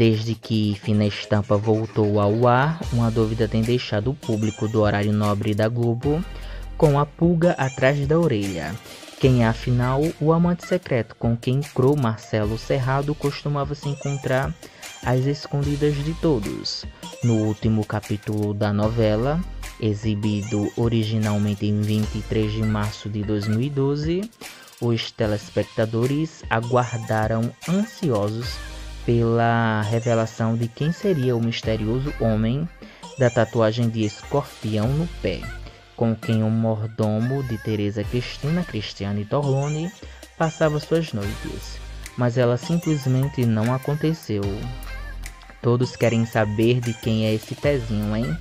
Desde que Fina Estampa voltou ao ar, uma dúvida tem deixado o público do horário nobre da Globo com a pulga atrás da orelha. Quem é afinal o amante secreto com quem Cro Marcelo Serrado costumava se encontrar às escondidas de todos? No último capítulo da novela, exibido originalmente em 23 de março de 2012, os telespectadores aguardaram ansiosos pela revelação de quem seria o misterioso homem da tatuagem de escorpião no pé, com quem o mordomo de Teresa Cristina Cristiane Torlone passava suas noites. Mas ela simplesmente não aconteceu. Todos querem saber de quem é esse pezinho, hein?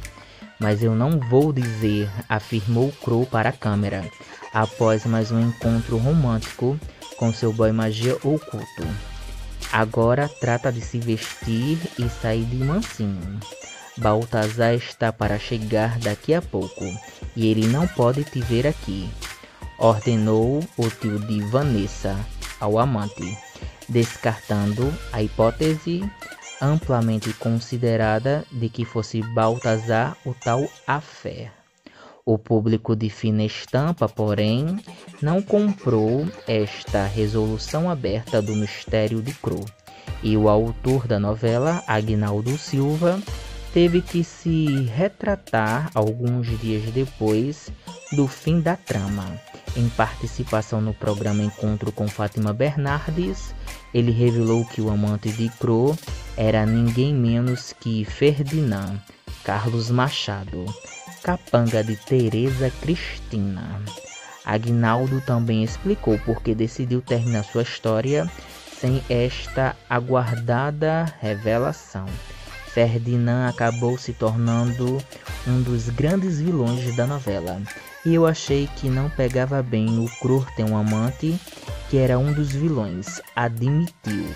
Mas eu não vou dizer, afirmou Crow para a câmera, após mais um encontro romântico com seu boy magia oculto. Agora trata de se vestir e sair de mansinho. Baltazar está para chegar daqui a pouco e ele não pode te ver aqui, ordenou o tio de Vanessa ao amante, descartando a hipótese amplamente considerada de que fosse Baltazar o tal Afé. O público de fina estampa, porém, não comprou esta resolução aberta do mistério de Cru, e o autor da novela, Agnaldo Silva, teve que se retratar alguns dias depois do fim da trama. Em participação no programa Encontro com Fátima Bernardes, ele revelou que o amante de Cro era ninguém menos que Ferdinand Carlos Machado, capanga de Teresa Cristina. Agnaldo também explicou por que decidiu terminar sua história sem esta aguardada revelação. Ferdinand acabou se tornando um dos grandes vilões da novela, e eu achei que não pegava bem o Cror ter um amante que era um dos vilões, admitiu.